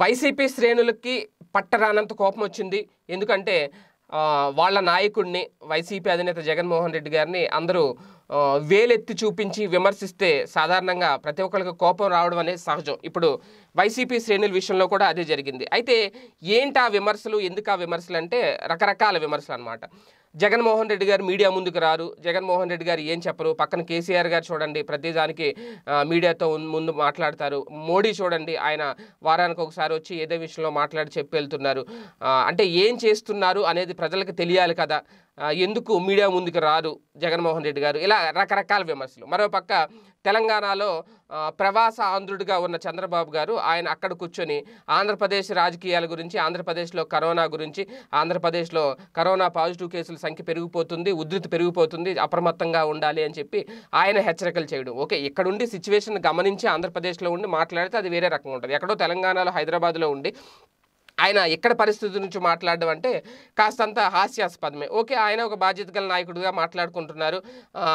YCP శ్రేణులకి పట్టరానంత కోపం వచ్చింది. ఎందుకంటే వాళ్ళ నాయకుడిని వైసీపీ అధినేత జగన్మోహన్ రెడ్డి గారిని అందరూ వేలెత్తి చూపించి విమర్శిస్తే సాధారణంగా ప్రతి ఒక్కరికి కోపం రావడం అనేది సహజం. ఇప్పుడు వైసీపీ శ్రేణుల విషయంలో కూడా అదే జరిగింది. అయితే ఏంటి ఆ విమర్శలు? ఎందుకు ఆ విమర్శలు అంటే రకరకాల విమర్శలు అన్నమాట. జగన్మోహన్ రెడ్డి గారు మీడియా ముందుకు రారు. జగన్మోహన్ రెడ్డి గారు ఏం చెప్పరు? పక్కన కేసీఆర్ గారు చూడండి ప్రతిదానికి మీడియాతో ముందు మాట్లాడతారు. మోడీ చూడండి ఆయన వారానికి ఒకసారి వచ్చి ఏదో విషయంలో మాట్లాడి చెప్పి వెళ్తున్నారు. అంటే ఏం చేస్తున్నారు అనేది ప్రజలకు తెలియాలి కదా. ఎందుకు మీడియా ముందుకు రారు జగన్మోహన్ రెడ్డి గారు? ఇలా రకరకాల విమర్శలు. మరోపక్క తెలంగాణలో ప్రవాస ఆంధ్రుడిగా ఉన్న చంద్రబాబు గారు ఆయన అక్కడ కూర్చొని ఆంధ్రప్రదేశ్ రాజకీయాల గురించి ఆంధ్రప్రదేశ్లో కరోనా గురించి ఆంధ్రప్రదేశ్లో కరోనా పాజిటివ్ కేసుల సంఖ్య పెరిగిపోతుంది ఉధృతి పెరిగిపోతుంది అప్రమత్తంగా ఉండాలి అని చెప్పి ఆయన హెచ్చరికలు చేయడం. ఓకే ఇక్కడుండి సిచ్యువేషన్ గమనించి ఆంధ్రప్రదేశ్లో ఉండి మాట్లాడితే అది వేరే రకంగా ఉంటుంది. ఎక్కడో తెలంగాణలో హైదరాబాద్లో ఉండి ఆయన ఎక్కడ పరిస్థితి నుంచి మాట్లాడడం అంటే కాస్తంత హాస్యాస్పదమే. ఓకే ఆయన ఒక బాధ్యత గల నాయకుడిగా మాట్లాడుకుంటున్నారు.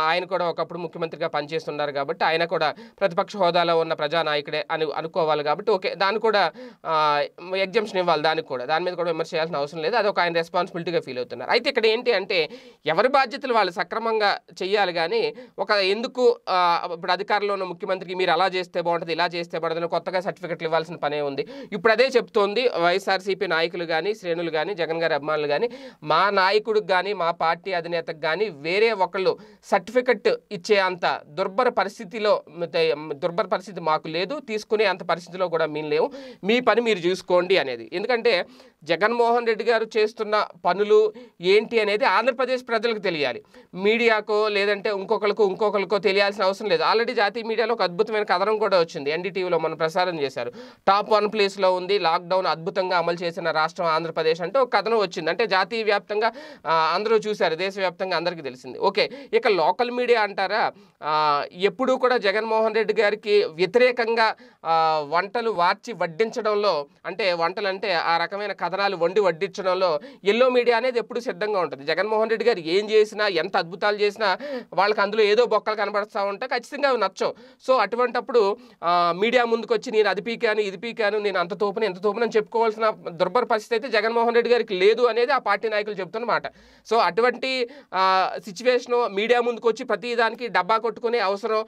ఆయన కూడా ఒకప్పుడు ముఖ్యమంత్రిగా పనిచేస్తున్నారు కాబట్టి ఆయన కూడా ప్రతిపక్ష హోదాలో ఉన్న ప్రజానాయకుడే అని అనుకోవాలి కాబట్టి ఓకే దాన్ని కూడా ఎగ్జామ్షన్ ఇవ్వాలి దానికి కూడా. దాని మీద కూడా విమర్శ చేయాల్సిన అవసరం లేదు. అది ఒక ఆయన రెస్పాన్సిబిలిటీగా ఫీల్ అవుతున్నారు. అయితే ఇక్కడ ఏంటి అంటే ఎవరి బాధ్యతలు వాళ్ళు సక్రమంగా చేయాలి కానీ ఒక ఎందుకు ఇప్పుడు అధికారంలో ఉన్న ముఖ్యమంత్రికి మీరు అలా చేస్తే బాగుంటుంది ఇలా చేస్తే బాగుంటుంది కొత్తగా సర్టిఫికెట్లు ఇవ్వాల్సిన పనే ఉంది. ఇప్పుడు అదే చెప్తోంది వైఎస్ఆర్సీపీ నాయకులు కానీ శ్రేణులు కానీ జగన్ గారి అభిమానులు కానీ మా నాయకుడికి కానీ మా పార్టీ అధినేతకు కానీ వేరే ఒకళ్ళు సర్టిఫికెట్ ఇచ్చే అంత దుర్భర పరిస్థితిలో దుర్భర పరిస్థితి మాకు లేదు తీసుకునే అంత పరిస్థితిలో కూడా మేము లేవు. మీ పని మీరు చూసుకోండి అనేది. ఎందుకంటే జగన్మోహన్ రెడ్డి గారు చేస్తున్న పనులు ఏంటి అనేది ఆంధ్రప్రదేశ్ ప్రజలకు తెలియాలి. మీడియాకో లేదంటే ఇంకొకరికో ఇంకొకరికో తెలియాల్సిన అవసరం లేదు. ఆల్రెడీ జాతీయ మీడియాలో ఒక అద్భుతమైన కథనం కూడా వచ్చింది. ఎన్డీటీవీలో మనం ప్రసారం చేశారు. టాప్ వన్ ప్లేస్లో ఉంది. లాక్డౌన్ అద్భుతంగా అమలు చేసిన రాష్ట్రం ఆంధ్రప్రదేశ్ అంటే ఒక కథనం వచ్చింది. అంటే జాతీయ వ్యాప్తంగా అందరూ చూశారు. దేశవ్యాప్తంగా అందరికీ తెలిసింది. ఓకే ఇక లోకల్ మీడియా అంటారా? ఎప్పుడూ కూడా జగన్మోహన్ రెడ్డి గారికి వ్యతిరేకంగా వంటలు వార్చి వడ్డించడంలో అంటే వంటలు అంటే ఆ రకమైన కథనాలు వండి వడ్డించడంలో ఎల్లో మీడియా అనేది ఎప్పుడు సిద్ధంగా ఉంటుంది. జగన్మోహన్ రెడ్డి గారు ఏం చేసినా ఎంత అద్భుతాలు చేసినా వాళ్ళకి అందులో ఏదో బొక్కలు కనబడుతూ ఉంటే ఖచ్చితంగా అవి నచ్చవు. సో అటువంటప్పుడు మీడియా ముందుకు వచ్చి నేను అది పీకాను ఇది పీకాను నేను అంత తోపును ఎంత తోపునని చెప్పుకోవాల్సిన దుర్భర పరిస్థితి అయితే జగన్మోహన్ రెడ్డి గారికి లేదు అనేది ఆ పార్టీ నాయకులు చెప్తున్నమాట సో అటువంటి సిచ్యువేషను మీడియా ముందుకు వచ్చి ప్రతి దానికి డబ్బా కొట్టుకునే అవసరం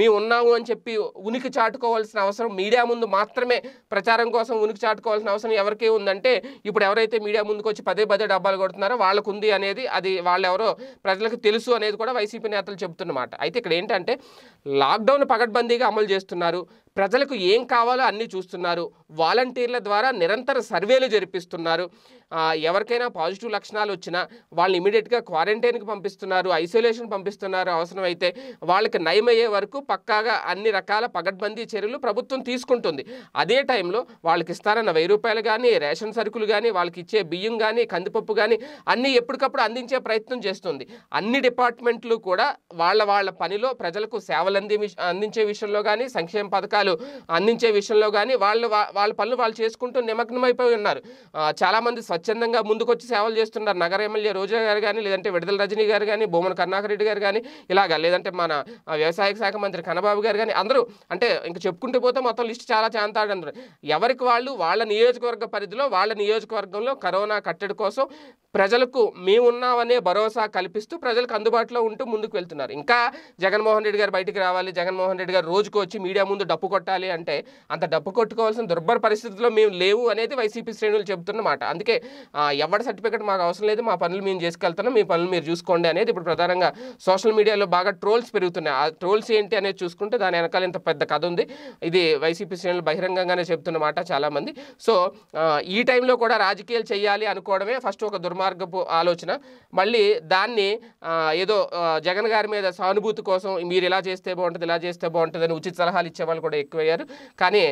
మేము ఉన్నాము అని చెప్పి ఉనికి చాటుకోవాల్సిన అవసరం మీడియా ముందు మాత్రమే ప్రచారం కోసం ఉనికి చాటుకోవాల్సిన అవసరం ఎవరికే ఉందంటే ఇప్పుడు ఎవరైతే మీడియా ముందుకు వచ్చి పదే పదే డబ్బాలు కొడుతున్నారో వాళ్ళకు ఉంది అనేది అది వాళ్ళెవరో ప్రజలకు తెలుసు అనేది కూడా వైసీపీ నేతలు చెబుతున్నమాట. అయితే ఇక్కడ ఏంటంటే లాక్డౌన్ పగడ్బందీగా అమలు చేస్తున్నారు. ప్రజలకు ఏం కావాలో అన్నీ చూస్తున్నారు. వాలంటీర్ల ద్వారా నిరంతర సర్వేలు జరిపిస్తున్నారు. ఎవరికైనా పాజిటివ్ లక్షణాలు వచ్చినా వాళ్ళని ఇమీడియట్గా క్వారంటైన్కి పంపిస్తున్నారు. ఐసోలేషన్ పంపిస్తున్నారు అవసరమైతే. వాళ్ళకి నయమయ్యే వరకు పక్కాగా అన్ని రకాల పగడ్బందీ చర్యలు ప్రభుత్వం తీసుకుంటుంది. అదే టైంలో వాళ్ళకి ఇస్తారన్న వెయ్యి రూపాయలు కానీ రేషన్ సరుకులు కానీ వాళ్ళకి ఇచ్చే బియ్యం కానీ కందిపప్పు కానీ అన్నీ ఎప్పటికప్పుడు అందించే ప్రయత్నం చేస్తుంది. అన్ని డిపార్ట్మెంట్లు కూడా వాళ్ళ వాళ్ళ పనిలో ప్రజలకు సేవలు అంది అందించే విషయంలో కానీ సంక్షేమ పథకాలు అందించే విషయంలో కానీ వాళ్ళు వాళ్ళ పనులు వాళ్ళు చేసుకుంటూ నిమగ్నమైపోయి ఉన్నారు. చాలామంది స్వచ్ఛందంగా ముందుకొచ్చి సేవలు చేస్తున్నారు. నగర ఎమ్మెల్యే రోజా గారు కానీ లేదంటే విడుదల రజనీ గారు కానీ భూమన కరుణాకర్ రెడ్డి గారు కానీ ఇలాగా లేదంటే మన వ్యవసాయ శాఖ మంత్రి కన్నబాబు గారు కానీ అందరూ అంటే ఇంక చెప్పుకుంటూ పోతే మొత్తం లిస్ట్ చాలా చాంతాడు అందరూ ఎవరికి వాళ్ళు వాళ్ళ నియోజకవర్గ పరిధిలో వాళ్ళ నియోజకవర్గంలో కరోనా కట్టడి కోసం ప్రజలకు మేమున్నామనే భరోసా కల్పిస్తూ ప్రజలకు అందుబాటులో ఉంటూ ముందుకు వెళ్తున్నారు. ఇంకా జగన్మోహన్ రెడ్డి గారు బయటికి రావాలి. జగన్మోహన్ రెడ్డి గారు రోజుకు వచ్చి మీడియా ముందు డప్పు కొట్టాలి అంటే అంత డబ్బు కొట్టుకోవాల్సిన దుర్భర పరిస్థితుల్లో మేము లేవు అనేది వైసీపీ శ్రేణులు చెబుతున్నమాట. అందుకే ఎవరి సర్టిఫికెట్ మాకు అవసరం లేదు మా పనులు మేము చేసుకెళ్తున్నాం మీ పనులు మీరు చూసుకోండి అనేది ఇప్పుడు ప్రధానంగా సోషల్ మీడియాలో బాగా ట్రోల్స్ పెరుగుతున్నాయి. ఆ ట్రోల్స్ ఏంటి అనేది చూసుకుంటే దాని వెనకాల ఇంత పెద్ద కథ ఉంది. ఇది వైసీపీ శ్రేణులు బహిరంగంగానే చెప్తున్నమాట చాలామంది. సో ఈ టైంలో కూడా రాజకీయాలు చేయాలి అనుకోవడమే ఫస్ట్ ఒక దుర్మార్గపు ఆలోచన. మళ్ళీ దాన్ని ఏదో జగన్ గారి మీద సానుభూతి కోసం మీరు ఇలా చేస్తే బాగుంటుంది ఇలా చేస్తే బాగుంటుంది అని ఉచిత సలహాలు ఇచ్చేవాళ్ళు కూడా ఎక్కువయ్యారు. కానీ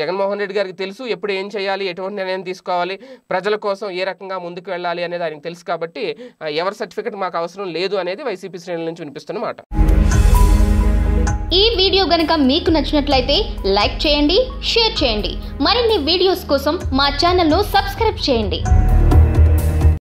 జగన్మోహన్ రెడ్డి గారికి తెలుసు ఎప్పుడు ఏం చేయాలి ఎటువంటి నిర్ణయం తీసుకోవాలి ప్రజల కోసం ఏ రకంగా ముందుకు వెళ్ళాలి అనేది ఆయనకు తెలుసు కాబట్టి ఎవరి సర్టిఫికెట్ మాకు అవసరం లేదు అనేది వైసీపీ శ్రేణుల నుంచి వినిపిస్తున్నమాట ఈ వీడియో గనుక మీకు నచ్చినట్లయితే లైక్ చేయండి షేర్ చేయండి. మరిన్ని వీడియోస్ కోసం మా ఛానల్ను సబ్స్క్రైబ్ చేయండి.